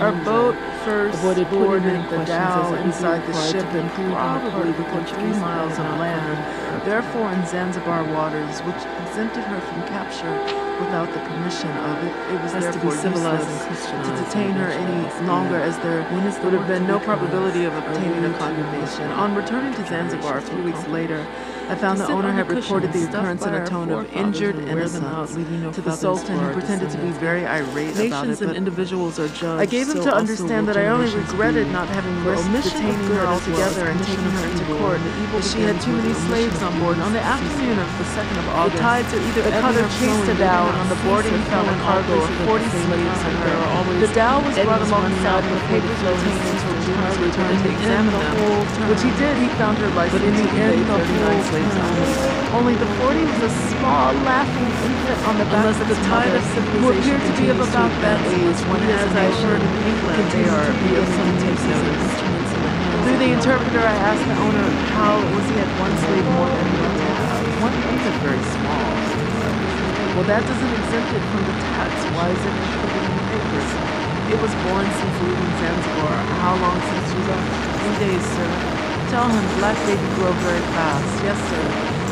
Our boat first boarded the dhow inside the ship and improved on the probably within three Portuguese miles of and land. Therefore, in Zanzibar waters, which exempted her from capture without the permission of it, it was Has to be therefore civilized useless to detain her any longer, as there When is the would have been no probability of obtaining a to condemnation. On returning to Zanzibar a few weeks later, I found To the owner had reported the occurrence in a tone of injured out, innocence no to the Sultan, who pretended to be very irate about Nations it. and individuals are judged. I gave him so to understand that I only regretted not having risked detaining her altogether and taking her into court, and the evil as she had too many slaves on board. On the afternoon of the 2nd of August, The tides are either the cutter or chased a dhow, and on the boarding found a cargo of 40 slaves time. in There her. are always The dhow was brought alongside running with out paper before to the obtain flow until ceases June entirely, returned to in the end, examine the them. Which he did, he found her But licensed in the end, the 39 whole slaves only. Only the 40 was a small, laughing infant on the back Unless of the tide of who appeared to be of about that age when, as I heard in England, they are to be of some notice. the Through the the interpreter, I asked the owner how it was he had one slave more One infant very small. Well, that doesn't exempt it from the tax. Why is it included in the papers? It was born since leaving Zanzibar. How long since you left? Three days, sir. Tell him black baby grow very fast. Yes, sir.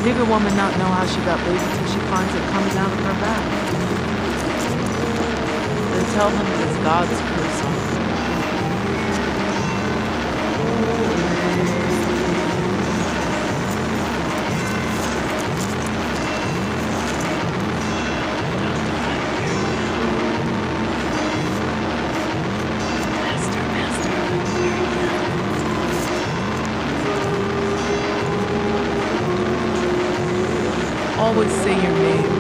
Nigger woman not know how she got baby till she finds it coming out of her back. Then tell him it is God's curse Always say your name.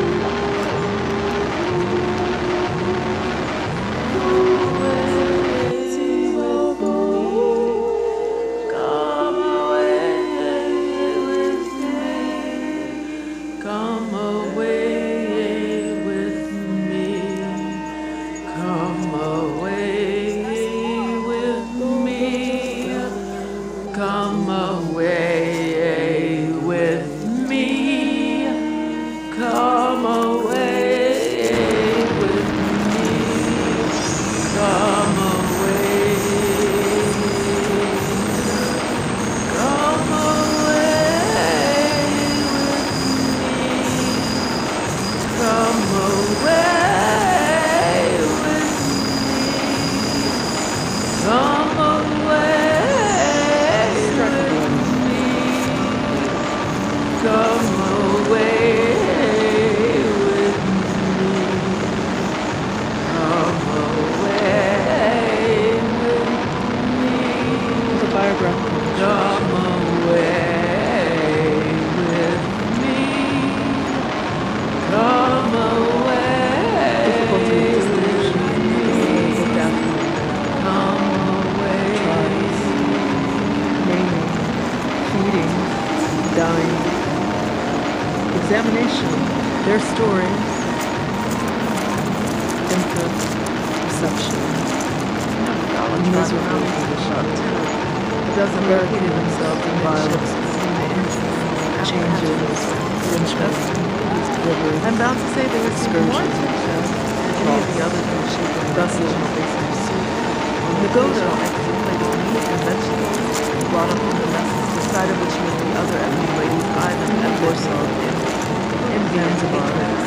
Their story, input, reception, miserable. Condition. A dozen barricaded themselves. In violence changes, lynchment, delivery, I'm bound to say they received more attention than any of the other in the shape of Vessels. soup. The. Godo extra plate of meat and vegetables brought up from the messes, the side of which made the other ebony ladies them at Warsaw in Indians of ignorance